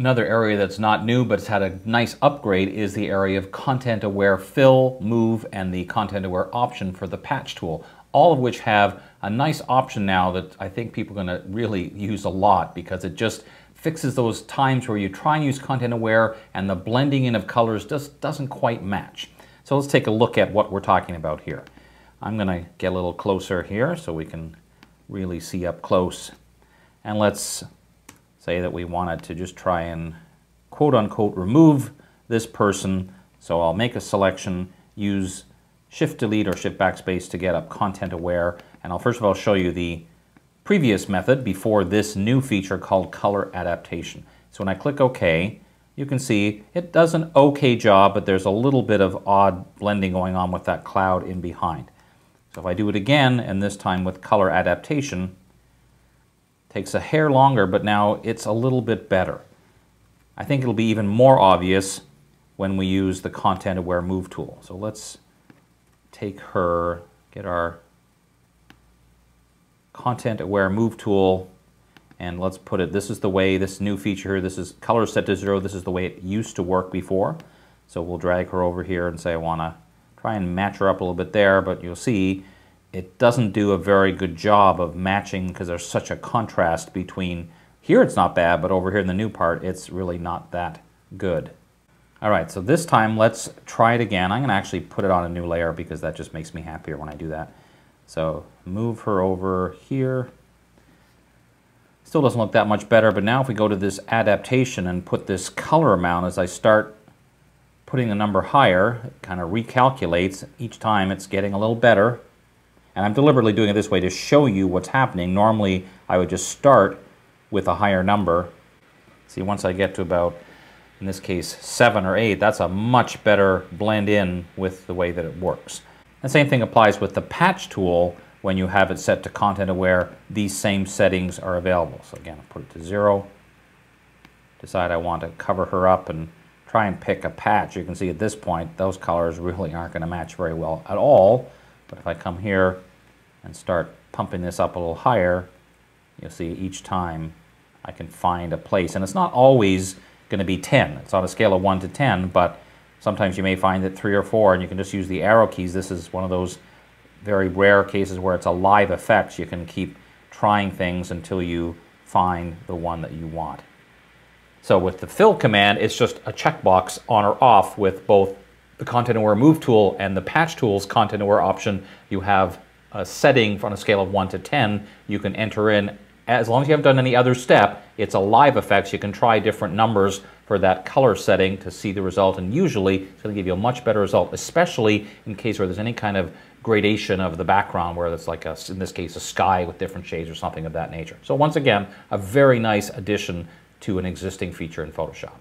Another area that's not new but it's had a nice upgrade is the area of content aware fill, move, and the content aware option for the patch tool, all of which have a nice option now that I think people are going to really use a lot because it just fixes those times where you try and use content aware and the blending in of colors just doesn't quite match. So let's take a look at what we're talking about here. I'm going to get a little closer here so we can really see up close. And let's say that we wanted to just try and quote unquote remove this person. So I'll make a selection, use shift delete or shift backspace to get up content aware. And I'll first of all show you the previous method before this new feature called color adaptation. So when I click OK, you can see it does an okay job, but there's a little bit of odd blending going on with that cloud in behind. So if I do it again, and this time with color adaptation, Takes a hair longer, but now it's a little bit better. I think it'll be even more obvious when we use the content aware move tool. So let's take her, get our content aware move tool, and let's put it, this is the way, this new feature here, this is color set to zero, this is the way it used to work before. So we'll drag her over here and say I want to try and match her up a little bit there, but you'll see it doesn't do a very good job of matching because there's such a contrast between here it's not bad, but over here in the new part, it's really not that good. All right, so this time let's try it again. I'm gonna actually put it on a new layer because that just makes me happier when I do that. So move her over here. Still doesn't look that much better, but now if we go to this adaptation and put this color amount as I start putting the number higher, it kind of recalculates. Each time it's getting a little better. And I'm deliberately doing it this way to show you what's happening. Normally, I would just start with a higher number. See, once I get to about, in this case, 7 or 8, that's a much better blend in with the way that it works. The same thing applies with the patch tool when you have it set to content aware. These same settings are available. So again, I'll put it to 0. Decide I want to cover her up and try and pick a patch. You can see at this point, those colors really aren't going to match very well at all but if I come here and start pumping this up a little higher, you'll see each time I can find a place. And it's not always going to be 10. It's on a scale of 1 to 10, but sometimes you may find that 3 or 4, and you can just use the arrow keys. This is one of those very rare cases where it's a live effect. You can keep trying things until you find the one that you want. So with the fill command, it's just a checkbox on or off with both the Content Aware Move tool and the Patch Tools Content Aware option, you have a setting on a scale of 1 to 10. You can enter in, as long as you haven't done any other step, it's a live effect. So you can try different numbers for that color setting to see the result. And usually, it's going to give you a much better result, especially in case where there's any kind of gradation of the background, where it's like, a, in this case, a sky with different shades or something of that nature. So once again, a very nice addition to an existing feature in Photoshop.